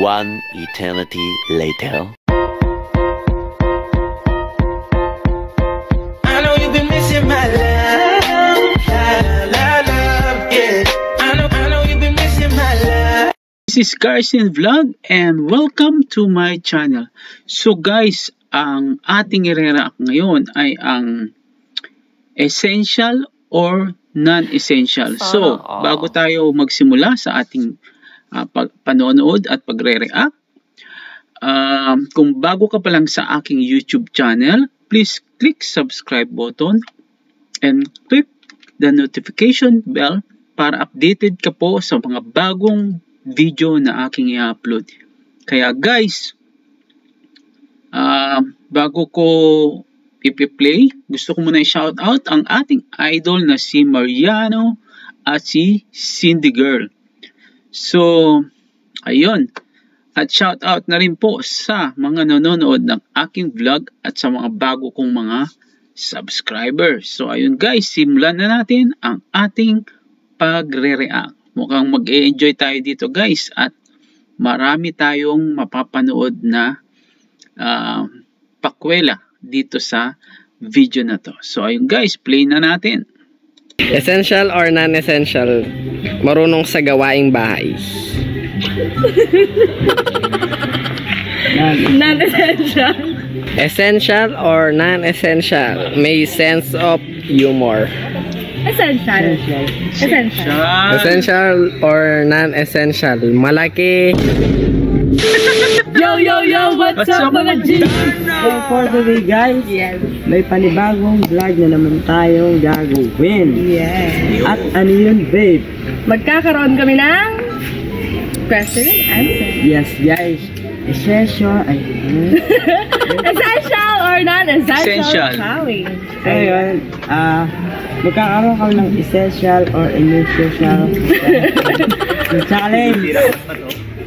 One eternity later. I know you've been missing my love, la la love, yeah. I know, I know you've been missing my love. This is Carson Vlog and welcome to my channel. So guys, ang ating i-react ngayon ay ang essential or non-essential. So, bago tayo magsimula sa ating uh, pag- panonood at pagre-react, um, kung bago ka pa lang sa aking YouTube channel, please click subscribe button and click the notification bell para updated ka po sa mga bagong video na aking i-upload. Kaya guys, uh, bago ko ipi-play, gusto ko muna i-shout out ang ating idol na si Mariano at si Cindy Girl. So, ayun. At shout out na rin po sa mga nanonood ng aking vlog at sa mga bago kong mga subscribers. So, ayun guys, simulan na natin ang ating pagre-react. Mukhang mag-enjoy tayo dito guys at marami tayong mapapanood na uh, pakwela dito sa video na to. So ayun guys, play na natin. Essential or non-essential? Marunong sa gawaing bahay. Non-essential. Essential or non-essential? May sense of humor. Essential. Essential. Essential or non-essential? Malaki. Yo, yo, yo! What's, What's up, up, mga G? So for today guys, Yes. may panibagong vlog na naman tayong gagawin. Yes. At ano yun babe? Magkakaroon kami ng question and answer. Yes guys, essential ay ano? Essential or non-essential Essential. challenge. So yun, ah, magkakaroon kami ng essential or essential challenge.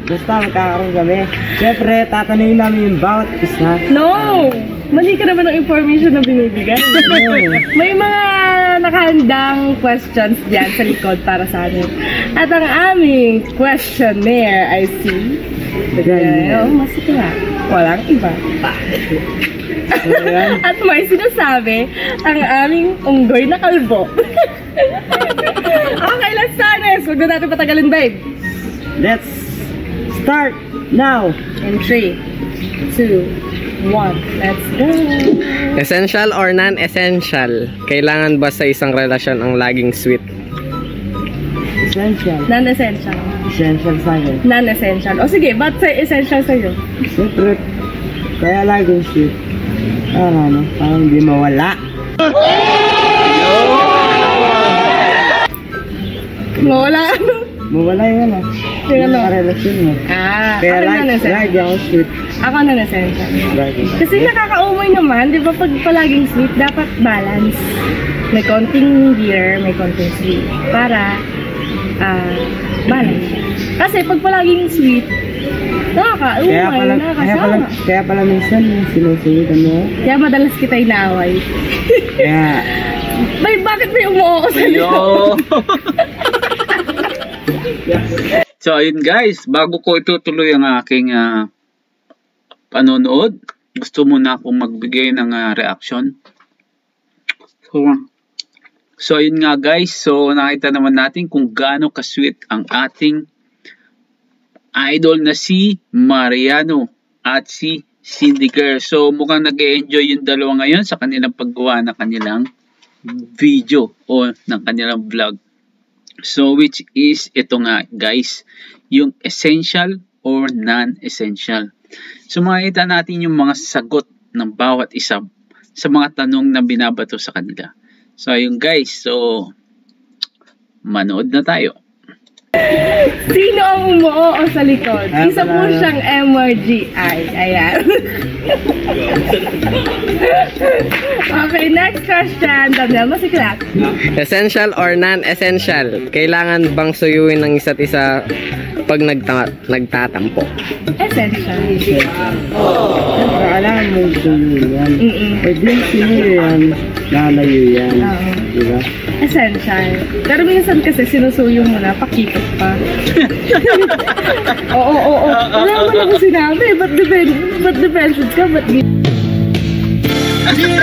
Basta magkakaroon kami. Siyempre, tatanungin namin yung bawat isa. No! Mali ka naman ng information na binibigay. May mga nakahandang questions diyan sa likod para sa amin. At ang aming questionnaire ay si... Ganyan. Oh, masikla. Walang iba. Yun, At may sinasabi ang aming unggoy na kalbo. okay, let's start this. Huwag na natin patagalin, babe. let's start now. In 3, 2, 1, let's go. Essential or non-essential? Kailangan ba sa isang relasyon ang laging sweet? Essential. Non-essential. Essential sa akin. Non-essential. O sige, ba't sa essential sa'yo? Siyempre, kaya laging shit. Ano, ano, parang hindi mawala. Wala ano. Mawala yung ano. Yung ano? Yung relasyon mo. Ah, Kaya ako lagi, non-essential. lagi ako shit. Ako non-essential. Lagi. Kasi nakakaumay naman, di ba pag palaging sweet, dapat balance. May konting bitter, may konting sweet. Para, ah, balance siya. Kasi pag palaging sweet, nakakaumay, Kaya pala, kaya pala, nakakasama. kaya pala minsan sinusunod mo. Kaya madalas kita inaaway. Kaya, Bay, bakit may umuo ko sa Yo! so ayun guys, bago ko itutuloy ang aking ah, panonood, gusto muna akong magbigay ng ah, reaction. So, so ayun nga guys, so nakita naman natin kung gaano ka-sweet ang ating idol na si Mariano at si Cindy Girl. So mukhang nag enjoy yung dalawa ngayon sa kanilang paggawa ng kanilang video o ng kanilang vlog. So which is ito nga guys, yung essential or non-essential. So makikita natin yung mga sagot ng bawat isa sa mga tanong na binabato sa kanila. So ayun guys, so manood na tayo. Sino ang umuo sa likod? Ah, Isa po wala. siyang MRGI. Ayan. okay, next question. Daniel, masiklat. Essential or non-essential? Kailangan bang suyuin ng isa't isa pag nagta nagtatampo? Essential. Kailangan mo tuloy yan. Mm-mm. Pag di sinuyo yan, lalayo yan. Oo. Diba? Essential. Pero minsan kasi sinusuyo mo na, pakikot pa. Oo, oo, oo. Wala mo ako sinabi. Ba't defend, ba't defensive ka? Ba't di... Hindi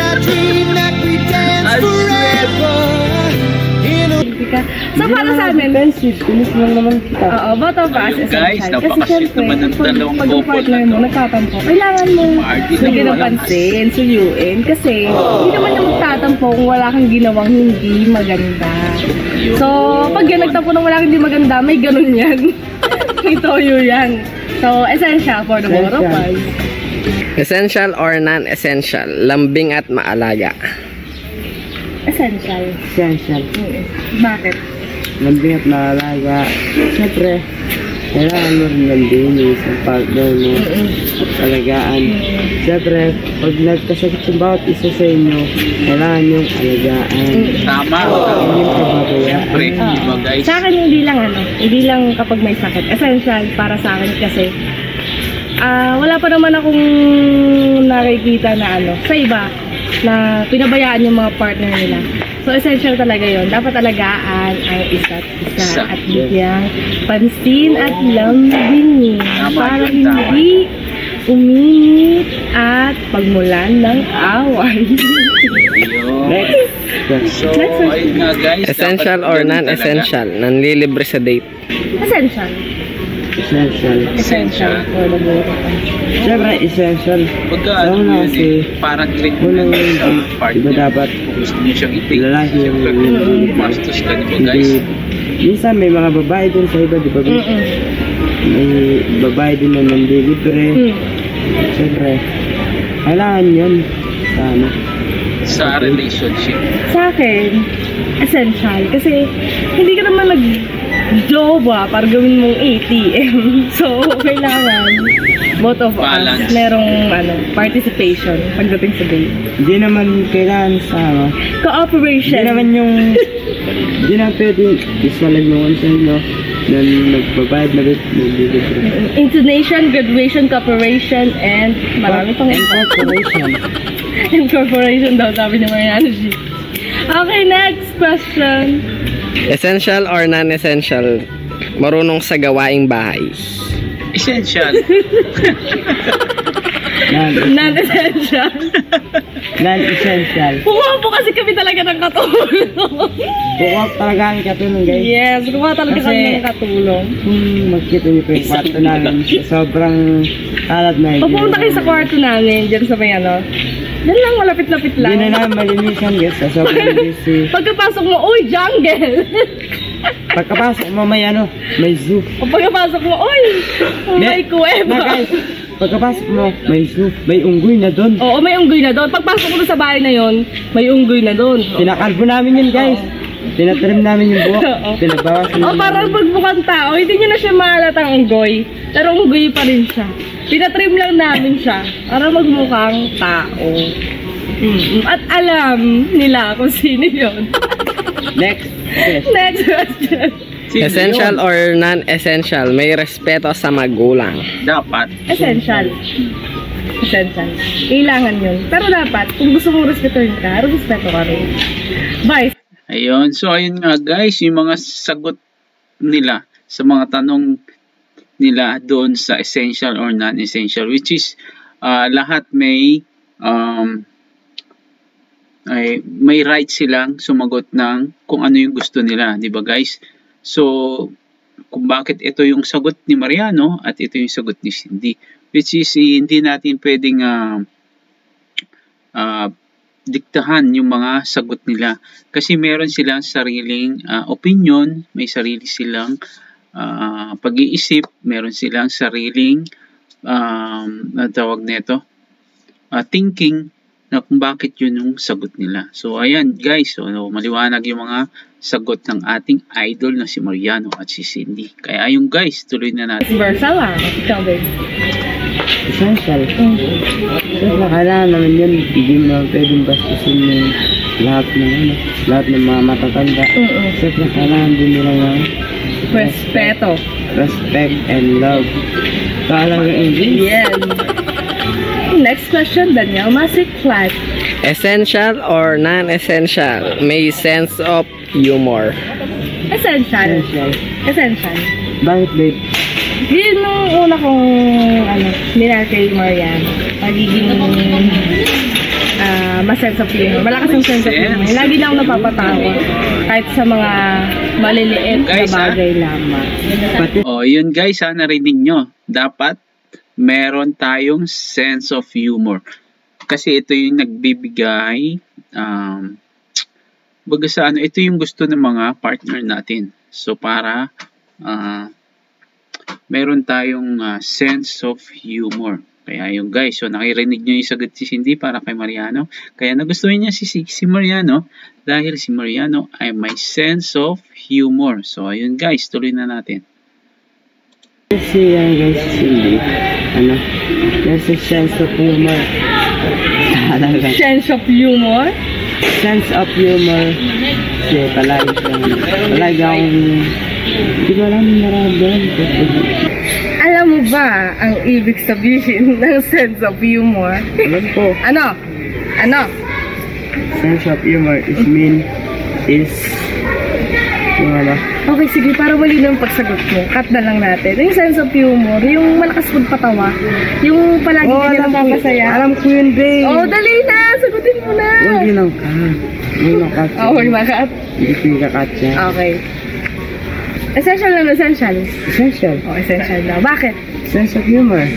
ka. So, para sa amin, Defensive, tinis lang naman kita. Oo, both of us Ayun, essential. guys, syempre, naman ng dalawang couple partner na mo to. nagtatampo, kailangan mo bigyan ng pansin, suyuin. Kasi hindi naman yung magtatampo kung wala kang ginawang hindi maganda. So, pag yan nagtampo ng wala kang hindi maganda, may ganun yan. may toyo yan. So, essential for the both of us. Essential or non-essential? Lambing at maalaga. Essential. Essential. Mm. Bakit? Lambing at maalaga. Siyempre, kailangan mo rin lambing sa partner mo. Mm-mm. Alagaan. Siyempre, pag nagkasakit yung bawat isa sa inyo, kailangan yung alagaan. Tama. Hindi yung kababayaan. Siyempre, di ba guys? Sa akin, hindi lang ano, hindi lang kapag may sakit. Essential para sa akin kasi ah wala pa naman akong nakikita na ano, sa iba, na pinabayaan yung mga partner nila. So, essential talaga yon Dapat alagaan ang isa't isa at bigyan pansin at lambingin para hindi uminit at pagmulan ng away. Next. So, ayun nga guys. Essential or non-essential? Nanlilibre sa date. essential. Essential. Essential. Siyempre, essential. Pagka Alam ano mo na yun kasi, eh, parang treat mo unang ng hindi, partner. diba dapat Kung gusto niyo siyang i-take. lalaki yung gumastos ka di ba guys? Hindi, minsan may mga babae din sa iba, di ba? Mm-mm. May babae din na nandilibre. Mm. Siyempre, kailangan yun sa ano. Sa relationship. Sa akin, essential. Kasi, hindi ka naman nag-jowa para gawin mong ATM. So, kailangan both of Balance. us merong ano, participation pagdating sa date. Hindi naman kailangan sa ano. Hindi Cooperation. naman yung, hindi naman pwede isa lang yung one side, no? Na nagbabayad na bit, nandilibre. Intonation, graduation, cooperation, and marami pang Incorporation. incorporation daw, sabi ni Mariana G. Okay, next question. Essential or non-essential? Marunong sa gawaing bahay. Essential. Non- Non-essential. Non-essential. Pumapo kasi kami talaga ng katulong. Kukuha talaga ang katulong, guys. yes, kumuha talaga Kasi- kami ng katulong. Kung magkita niyo po yung kwarto namin, sobrang kalat na yun. Pag pumunta kayo sa kwarto namin, dyan sa may ano, dyan lang, malapit-lapit lang. Hindi na namin malinisan, guys. Sa sobrang busy. Pagkapasok mo, uy, jungle! Pagkapasok mo may ano, may zoo. o pagkapasok mo, uy, may Na kuweba. guys, pagkapasok mo, may zoo. May unggoy na doon. Oo, may unggoy na doon. Pagpasok mo sa bahay na yon, may unggoy na doon. Pinakalbo namin yun, guys. Tinatrim namin yung buhok. Oo. Pinabawas O namin. parang pagmukhang tao, hindi nyo na siya mahalatang unggoy. Pero unggoy pa rin siya. Pinatrim lang namin siya para magmukhang tao. Mm, At alam nila kung sino yun. Next. Yes. Next question. Sino Essential yun? or non-essential? May respeto sa magulang. Dapat. Essential. Essential. Kailangan yun. Pero dapat, kung gusto mong respetuhin ka, respeto ka rin. Vice. Ayun. So, ayun nga guys, yung mga sagot nila sa mga tanong nila doon sa essential or non-essential which is ah, lahat may um, ay may right silang sumagot ng kung ano yung gusto nila, 'di ba guys? So kung bakit ito yung sagot ni Mariano at ito yung sagot ni Cindy which is eh, hindi natin pwedeng ah, ah, diktahan yung mga sagot nila kasi meron silang sariling ah, opinion, may sarili silang ah, pag-iisip, meron silang sariling um, ano tawag nito, ah, thinking na kung bakit yun yung sagot nila. So ayan guys, so, no, maliwanag yung mga sagot ng ating idol na si Mariano at si Cindy. Kaya ayun guys, tuloy na natin. Vice versa lang. Ikaw. Essential. Siyempre, kailangan naman yun. Hindi mo naman pwedeng bastusin yung lahat ng ano, lahat ng mga matatanda. Mm-mm. Siyempre, kailangan din nila ng Respeto. respect, and love. Talaga English. Yes. Next question, Daniel Masik Flat. Essential or non-essential? May sense of humor. Essential. Essential. Essential. Bakit, babe? Yun nung una kong, ano, minahal kay Marian. Magiging, ah, ma-sense of humor. Malakas ang sense of humor. Lagi na ako napapatawa. Kahit sa mga maliliit na Guys, ah. bagay lamang. Pati O, yun guys, ha, narinig nyo. Dapat meron tayong sense of humor. Kasi ito yung nagbibigay, um, baga sa ano, ito yung gusto ng mga partner natin. So, para ah, meron tayong ah, sense of humor. Kaya yung guys, so nakirinig nyo yung sagot si Cindy para kay Mariano. Kaya nagustuhan niya si, si, si Mariano dahil si Mariano ay may sense of humor. So, ayun guys, tuloy na natin. si, ano guys, si Cindy, ano, there's a sense of humor. Sense of humor? Sense of humor. Kasi palagi palagi akong, ko alam yung nararamdaman ko. Alam mo ba ang ibig sabihin ng sense of humor? Alam ko, Ano? Ano? sense of humor is mean, is, yung ano, Okay, sige, para malinaw ang pagsagot mo. Cut na lang natin. Yung sense of humor, yung malakas magpatawa, yung palagi Oh, ka ko, napapasaya. alam ko yun, babe. Oh, dali na! Sagutin mo na! Huwag yun ang ka. Huwag yun ang ka. Oh, huwag makat. Hindi ko yung kakat yan. Okay. Essential na essential. Essential. Oh, essential daw. Bakit? Sense of humor.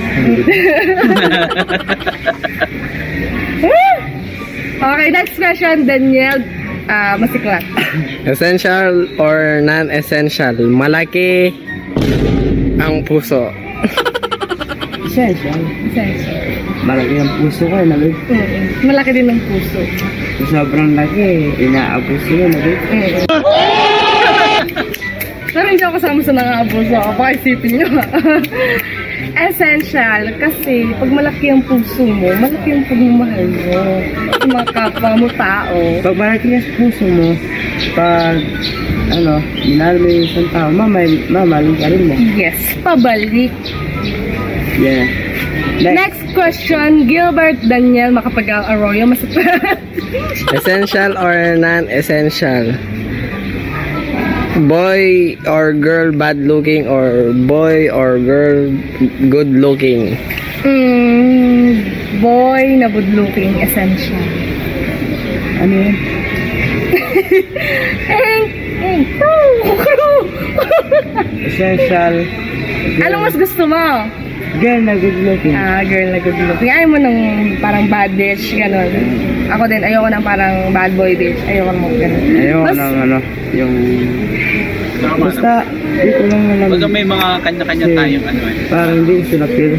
Okay, next question, Daniel. Ah, masiklat. Essential or non-essential? Malaki ang puso. Essential. Essential. Malaki ang puso ko, eh, nabi. Mm-mm. Malaki din ang puso. Sobrang laki, inaabos yun, nabi. Mm. Pero hindi ako kasama sa nangabuso. Baka isipin nyo. Essential kasi pag malaki ang puso mo, malaki ang pagmamahal mo sa mga kapwa mo tao. Pag malaki ang puso mo, pag, ano, minahal mo yung isang tao, mamay, mamahalin ka rin mo. Yes, pabalik. Yeah. Next. Next question, Gilbert Daniel Makapagal Arroyo. Mas Essential or non-essential? Boy or girl bad looking or boy or girl good looking? mm, boy na good looking essential. Ano yun? Eng, eng, crew, Essential. Anong mas gusto mo? Girl na good looking. Ah, girl na good looking. Ayaw mo nung parang bad bitch, gano'n. Ako din, ayoko ng parang bad boy bitch. Ayoko mo gano'n. Ayoko Mas- ng ano, yung... Basta, di ko lang alam. Baga may mga kanya-kanya tayong ano eh. Parang hindi ko sila feel.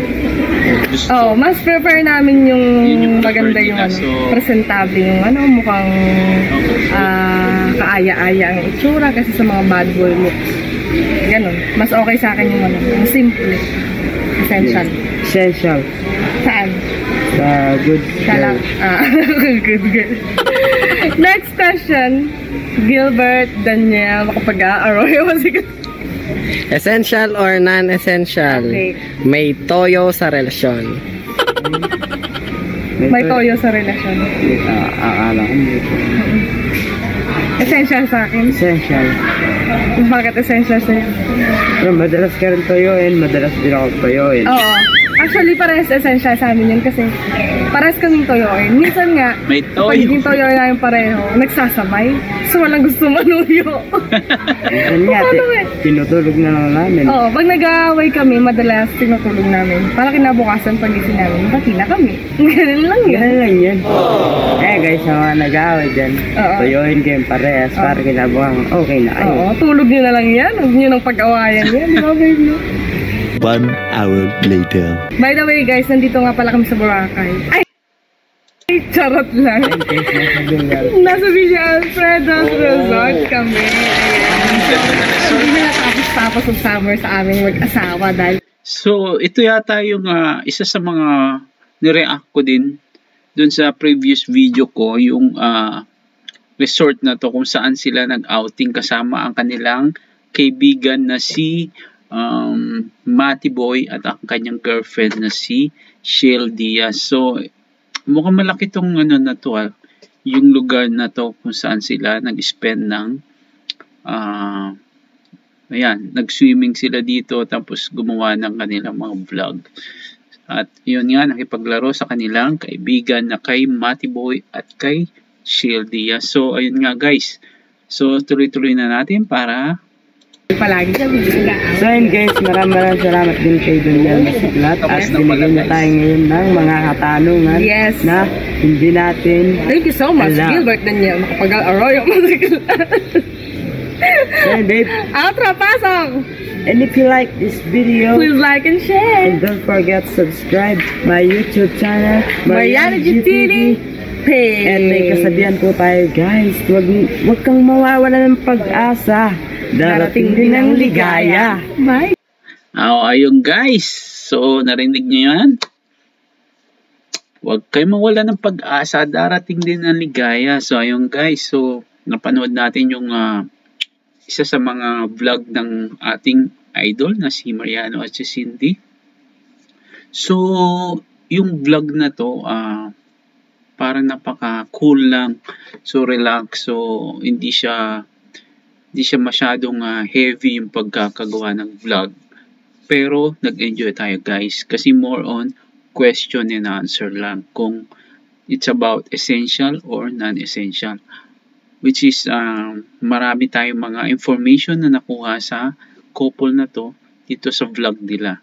Gusto. Oh, mas prefer namin yung, Yun yung maganda yung ano, so- presentable yung ano, mukhang ah kaaya-aya ang itsura kasi sa mga bad boy looks. Ganon. Mas okay sa akin yung ano, yung simple. Essential. Essential. Sa good girl. Ah, good, good. Next question. Gilbert Daniel Makapaga Arroyo. Sige. Essential or non-essential? Okay. May toyo sa relasyon. May toyo sa relasyon. Ah, akala ko may toyo. Essential sa akin. Essential. Bakit essential sa'yo? Pero madalas ka rin toyoin, madalas din ako toyoin. Oo. Actually, parehas essential sa amin yun kasi parehas kaming toyoin. Minsan nga, May pag yung toyo. toyo namin pareho, nagsasabay. So, walang gusto manuyo. Yan nga, Paano ti- eh? tinutulog na lang namin. Oo, pag nag-aaway kami, madalas tinutulog namin. Para kinabukasan pag gising namin, bati na kami. Ganun lang yun. Ganun lang yan. Eh guys, sa mga nag-aaway dyan, Oo. toyoin kayo parehas para kinabuhang okay na kayo. Oo, tulog nyo na lang yan. Huwag nyo nang pag-awayan yan. Di ba, babe? no? One hour later. By the way, guys, nandito nga pala kami sa Boracay. Ay! Ay, charot lang. Nasa Villa Alfredo's Resort kami. Ayan. Hindi na tapos-tapos ang summer sa aming mag-asawa dahil So, ito yata yung ah, isa sa mga nireact ko din dun sa previous video ko, yung ah, resort na to kung saan sila nag-outing kasama ang kanilang kaibigan na si um, Matty Boy at ang kanyang girlfriend na si Shell Diaz. So, mukhang malaki tong ano na to ah, yung lugar na to kung saan sila nag-spend ng ah ayan, nag-swimming sila dito tapos gumawa ng kanilang mga vlog. At yun nga, nakipaglaro sa kanilang kaibigan na kay Matty Boy at kay Shell Diaz. So, ayun nga guys. So, tuloy-tuloy na natin para Palagi siya. So yun guys, maraming maraming salamat din kay Daniel Masiglat at binigyan niya tayo ngayon ng mga katanungan Yes. na hindi natin Thank you so much, Ala. Gilbert Daniel. Makapag-arroyo mo So yun, babe, Outro, pasok! and if you like this video, Please like and share. and don't forget subscribe my YouTube channel, Mariana GTV Page. And may kasabihan po tayo guys, wag, wag kang mawawala ng pag-asa. Darating din ang ligaya. Bye. Oh, ayun guys. So, narinig niyo yan? Huwag kayo mawala ng pag-asa. Darating din ang ligaya. So, ayun guys. So, napanood natin yung ah, isa sa mga vlog ng ating idol na si Mariano at si Cindy. So, yung vlog na to, ah, parang napaka-cool lang. So, relax. So, hindi siya hindi siya masyadong ah, heavy yung pagkakagawa ng vlog. Pero nag-enjoy tayo guys kasi more on question and answer lang kung it's about essential or non-essential. Which is um, marami tayong mga information na nakuha sa couple na to dito sa vlog nila.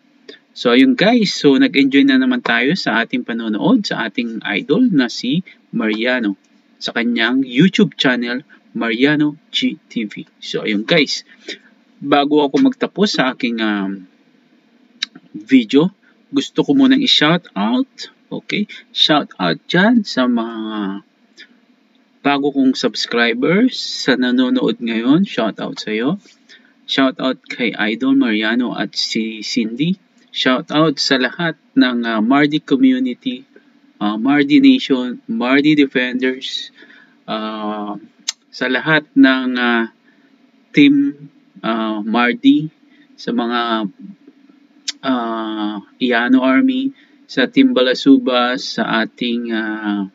So ayun guys, so nag-enjoy na naman tayo sa ating panonood sa ating idol na si Mariano sa kanyang YouTube channel Mariano GTV. So ayun guys, bago ako magtapos sa aking um, video, gusto ko munang i-shout out, okay? Shout out dyan sa mga bago kong subscribers sa nanonood ngayon. Shout out sa iyo. Shout out kay Idol Mariano at si Cindy. Shout out sa lahat ng uh, Mardi community, uh, Mardi Nation, Mardi Defenders, uh, sa lahat ng uh, team uh, Mardi, sa mga uh, Iano Army, sa Team Balasuba, sa ating uh,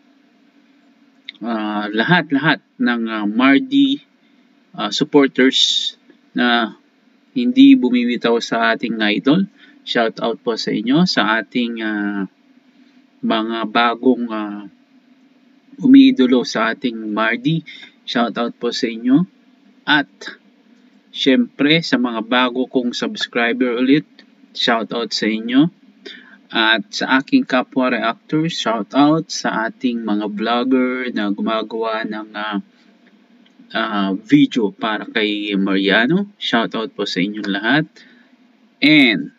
uh, lahat-lahat ng uh, Mardi uh, supporters na hindi bumibitaw sa ating idol. Shout out po sa inyo sa ating uh, mga bagong uh, umiidolo sa ating Mardi. Shout out po sa inyo. At syempre sa mga bago kong subscriber ulit, shout out sa inyo. At sa aking kapwa reactors, shout out sa ating mga vlogger na gumagawa ng uh, uh, video para kay Mariano. Shout out po sa inyong lahat. And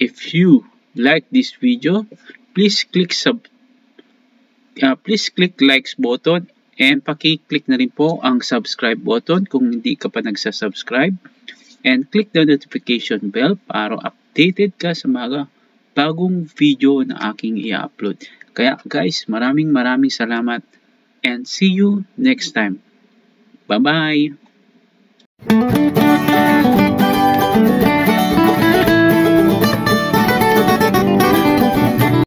if you like this video, please click sub uh, please click likes button and paki-click na rin po ang subscribe button kung hindi ka pa nagsa-subscribe and click the notification bell para updated ka sa mga bagong video na aking i-upload. Kaya guys, maraming maraming salamat and see you next time. Bye-bye!